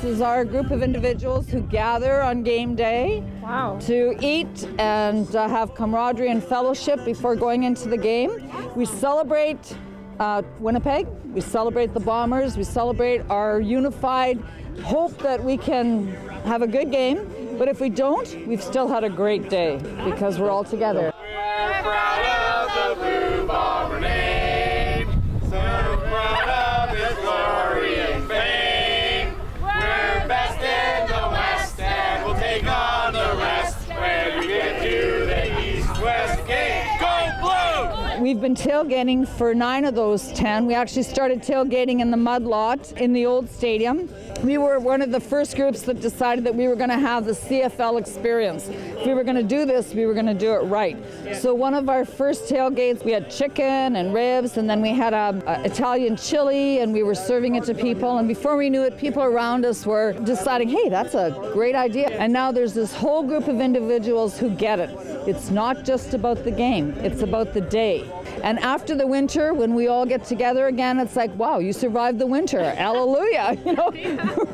This is our group of individuals who gather on game day Wow. to eat and uh, have camaraderie and fellowship before going into the game. We celebrate uh, Winnipeg, we celebrate the Bombers, we celebrate our unified hope that we can have a good game. But if we don't, we've still had a great day because we're all together. We're We've been tailgating for nine of those 10. We actually started tailgating in the mud lot in the old stadium. We were one of the first groups that decided that we were going to have the CFL experience. If we were going to do this, we were going to do it right. So one of our first tailgates, we had chicken and ribs, and then we had a, a Italian chili, and we were serving it to people. And before we knew it, people around us were deciding, hey, that's a great idea. And now there's this whole group of individuals who get it. It's not just about the game, it's about the day. And after the winter, when we all get together again, it's like, wow, you survived the winter. Hallelujah. You know?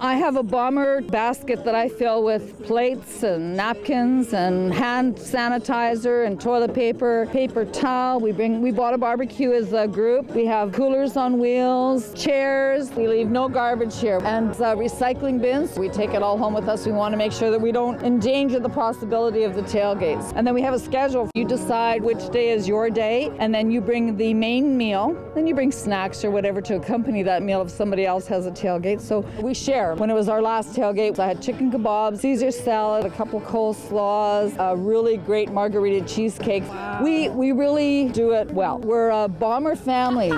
I have a bomber basket that I fill with plates and napkins and hand sanitizer and toilet paper, paper towel. We bring we bought a barbecue as a group. We have coolers on wheels, chairs. We leave no garbage here. And uh, recycling bins. We take it all home with us. We want to make sure that we don't endanger the possibility of the tailgates. And then we have a schedule. You decide which day is your day, and then you bring the main meal. Then you bring snacks or whatever to accompany that meal if somebody else has a tailgate. So we share. When it was our last tailgate, I had chicken kebabs, Caesar salad, a couple coleslaws, a really great margarita cheesecake. We we really do it well. We're a bomber family.